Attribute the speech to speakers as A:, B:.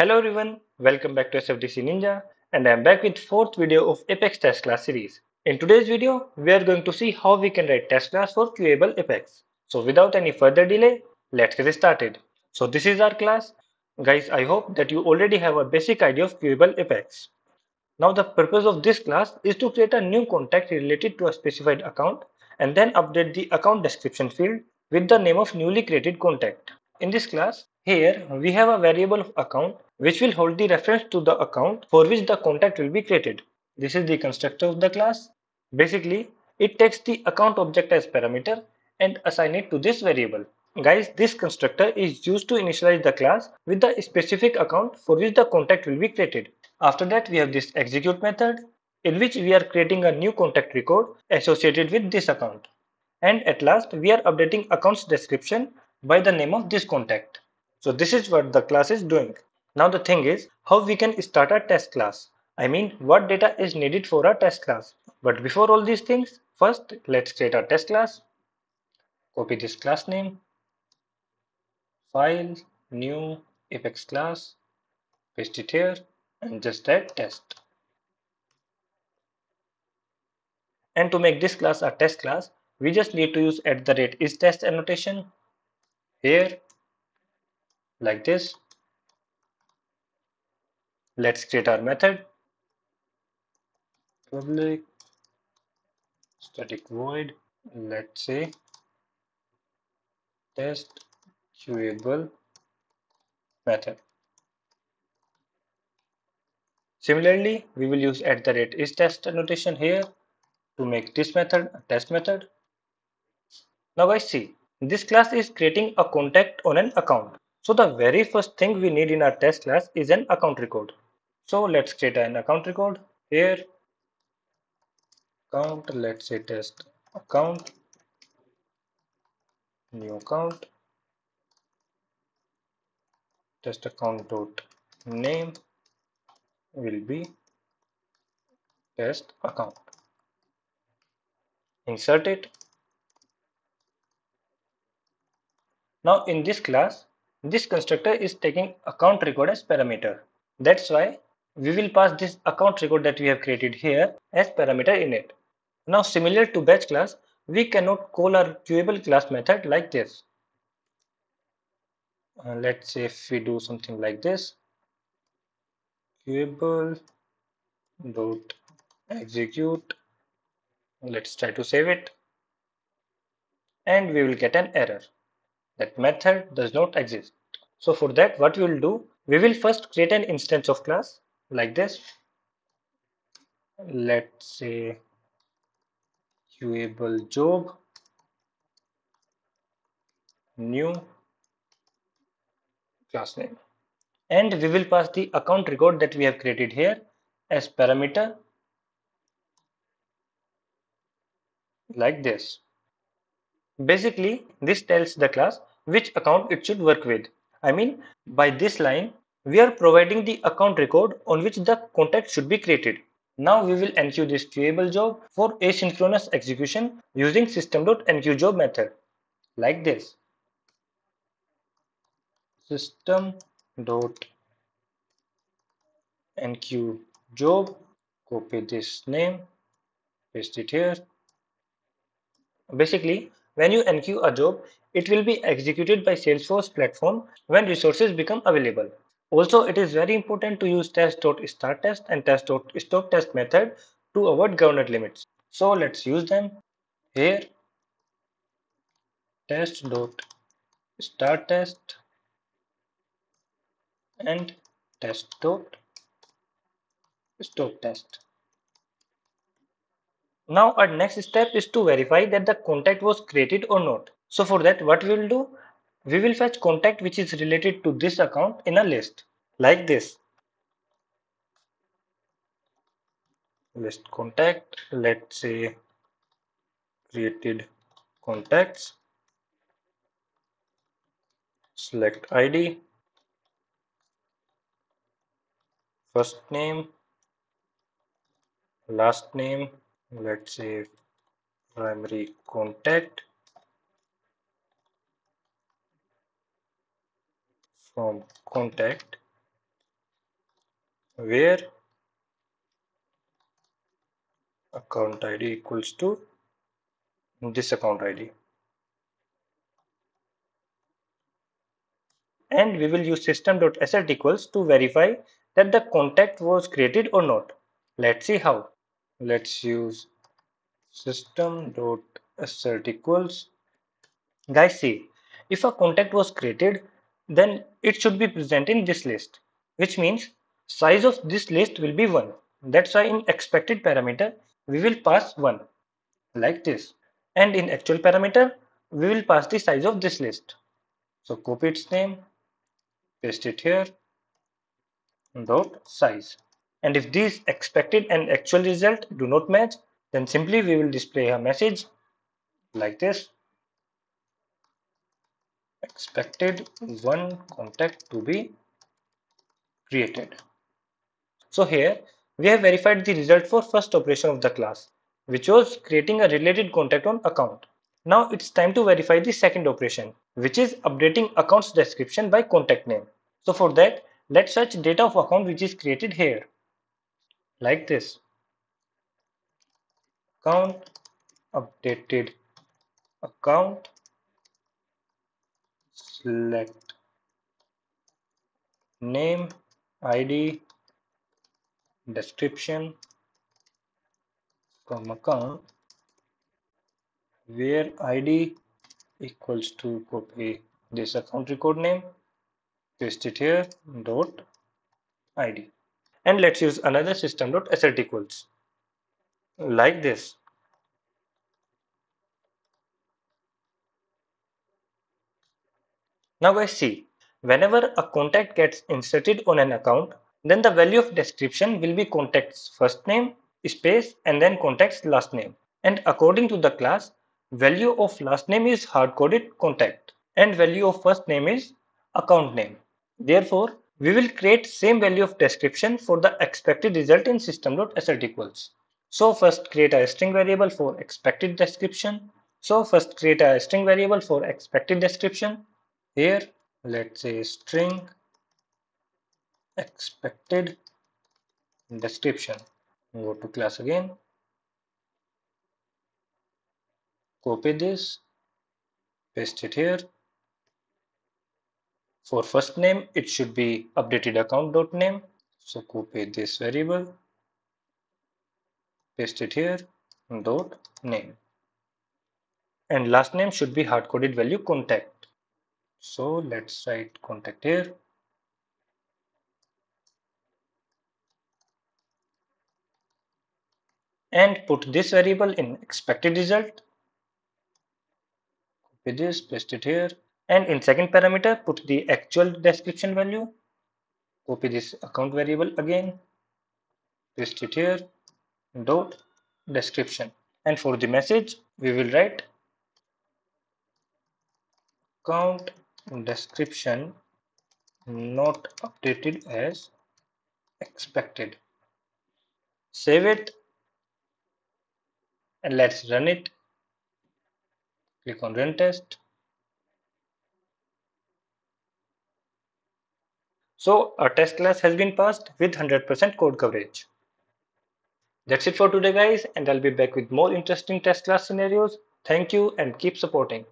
A: Hello everyone, welcome back to SFDC Ninja and I am back with fourth video of Apex test class series. In today's video, we are going to see how we can write test class for Queueable Apex. So without any further delay, let's get started. So this is our class. Guys, I hope that you already have a basic idea of Queueable Apex. Now the purpose of this class is to create a new contact related to a specified account and then update the account description field with the name of newly created contact. In this class, here we have a variable of account which will hold the reference to the account for which the contact will be created. This is the constructor of the class. Basically, it takes the account object as parameter and assign it to this variable. Guys, this constructor is used to initialize the class with the specific account for which the contact will be created. After that, we have this execute method in which we are creating a new contact record associated with this account. And at last, we are updating account's description by the name of this contact. So this is what the class is doing. Now the thing is how we can start a test class. I mean what data is needed for a test class. But before all these things, first let's create a test class. Copy this class name, file, new, apex class, paste it here and just add test. And to make this class a test class, we just need to use at the rate is test annotation here like this. Let's create our method. Public static void, let's say test queueable method. Similarly, we will use at the rate is test annotation here to make this method a test method. Now guys see, this class is creating a contact on an account. So the very first thing we need in our test class is an account record. So let's create an account record here. Account, let's say test account, new account, test account dot name will be test account. Insert it. Now in this class, this constructor is taking account record as parameter. That's why we will pass this account record that we have created here as parameter in it. Now similar to batch class, we cannot call our queueable class method like this. Uh, let's say if we do something like this, queueable dot execute. Let's try to save it. And we will get an error that method does not exist. So for that what we will do, we will first create an instance of class like this. Let's say queueable job new class name and we will pass the account record that we have created here as parameter like this. Basically, this tells the class which account it should work with. I mean, by this line, we are providing the account record on which the contact should be created. Now we will enqueue this queueable job for asynchronous execution using system.enqueueJob method like this. System.enqueueJob, copy this name, paste it here. Basically, when you enqueue a job, it will be executed by Salesforce platform when resources become available. Also, it is very important to use test.startTest and test.stopTest method to avoid governor limits. So let's use them here. Test.startTest and test.stopTest. Now our next step is to verify that the contact was created or not. So for that what we will do? We will fetch contact which is related to this account in a list like this. List contact, let's say created contacts, select ID, first name, last name, let's say primary contact from contact where account id equals to this account id and we will use system.assert equals to verify that the contact was created or not. Let's see how. Let's use system.assert equals. Guys see if a contact was created then it should be present in this list which means size of this list will be 1 that's why in expected parameter we will pass 1 like this. And in actual parameter we will pass the size of this list. So copy its name paste it here dot size. And if these expected and actual result do not match then simply we will display a message like this expected one contact to be created. So here we have verified the result for first operation of the class which was creating a related contact on account. Now it's time to verify the second operation which is updating accounts description by contact name. So for that let's search data of account which is created here. Like this. Account updated account select name id description from account where id equals to copy this account record name paste it here dot id and let's use another system dot assert equals. Like this now guys see whenever a contact gets inserted on an account then the value of description will be contact's first name space and then contact's last name. And according to the class value of last name is hard-coded contact and value of first name is account name. Therefore we will create same value of description for the expected result in system.assert equals. So first create a string variable for expected description. So first create a string variable for expected description here let's say string expected description. Go to class again. Copy this paste it here. For first name it should be updated account dot name. So copy this variable paste it here dot name. And last name should be hard coded value contact so let's write contact here. And put this variable in expected result. Copy this paste it here. And in second parameter put the actual description value. Copy this account variable again. Paste it here. Dot description. And for the message we will write account description not updated as expected. Save it. And let's run it. Click on run test. So our test class has been passed with 100% code coverage. That's it for today guys and i'll be back with more interesting test class scenarios. Thank you and keep supporting